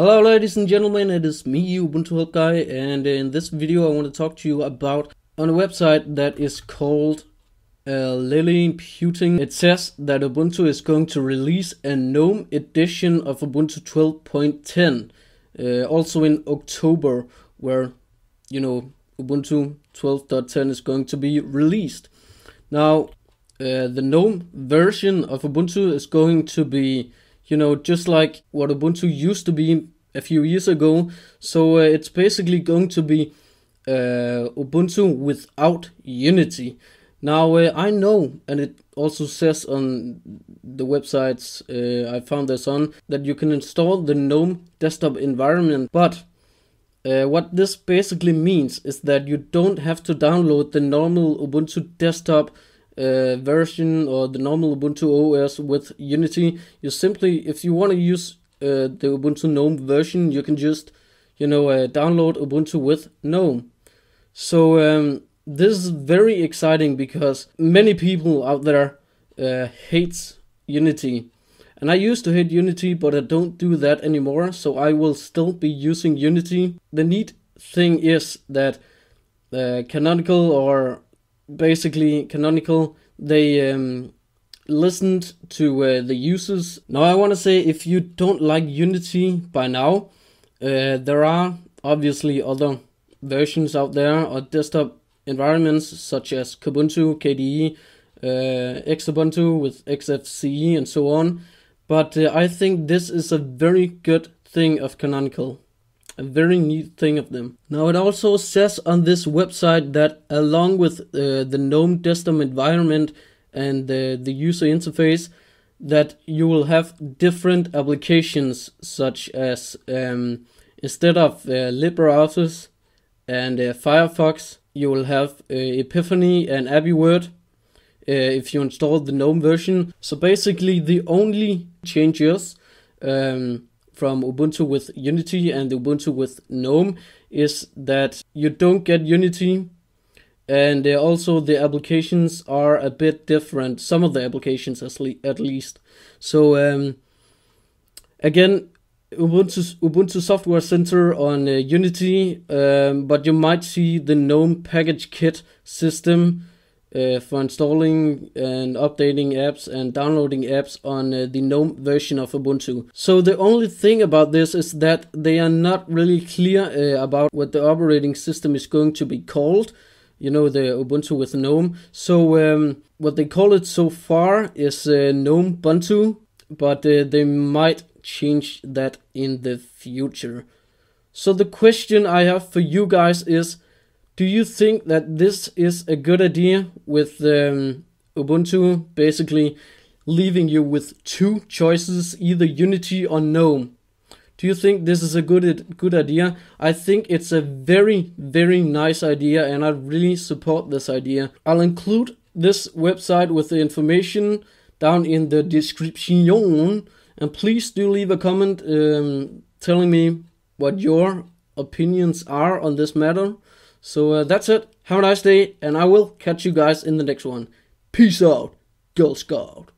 Hello ladies and gentlemen, it is me, Ubuntu Help Guy, and in this video I want to talk to you about on a website that is called uh, Liliputing. It says that Ubuntu is going to release a GNOME edition of Ubuntu 12.10, uh, also in October, where, you know, Ubuntu 12.10 is going to be released. Now, uh, the GNOME version of Ubuntu is going to be you know, just like what Ubuntu used to be a few years ago. So uh, it's basically going to be uh, Ubuntu without Unity. Now uh, I know, and it also says on the websites uh, I found this on, that you can install the GNOME desktop environment, but uh, what this basically means is that you don't have to download the normal Ubuntu desktop uh, version or the normal Ubuntu OS with Unity. You simply, if you want to use uh, the Ubuntu GNOME version, you can just, you know, uh, download Ubuntu with GNOME. So um, this is very exciting because many people out there uh, hates Unity. And I used to hate Unity, but I don't do that anymore, so I will still be using Unity. The neat thing is that uh, Canonical or basically Canonical, they um, listened to uh, the users. Now I want to say if you don't like Unity by now, uh, there are obviously other versions out there or desktop environments such as Kubuntu, KDE, uh, Xubuntu with XFCE and so on. But uh, I think this is a very good thing of Canonical a very neat thing of them. Now it also says on this website that along with uh, the GNOME desktop environment and the, the user interface, that you will have different applications such as um, instead of uh, LibreOffice and uh, Firefox, you will have uh, Epiphany and AbiWord uh, if you install the GNOME version. So basically, the only changes um, from Ubuntu with Unity and Ubuntu with GNOME is that you don't get Unity and also the applications are a bit different some of the applications at least. So um, again ubuntu ubuntu software center on uh, unity um, but you might see the gnome PackageKit system uh, for installing and updating apps and downloading apps on uh, the GNOME version of Ubuntu. So the only thing about this is that they are not really clear uh, about what the operating system is going to be called. You know, the Ubuntu with GNOME. So um, what they call it so far is uh, GNOME Ubuntu, but uh, they might change that in the future. So the question I have for you guys is, do you think that this is a good idea with um, Ubuntu basically leaving you with two choices, either Unity or GNOME? Do you think this is a good good idea? I think it's a very very nice idea and I really support this idea. I'll include this website with the information down in the description and please do leave a comment um, telling me what your opinions are on this matter. So uh, that's it. Have a nice day, and I will catch you guys in the next one. Peace out, Girl Scout.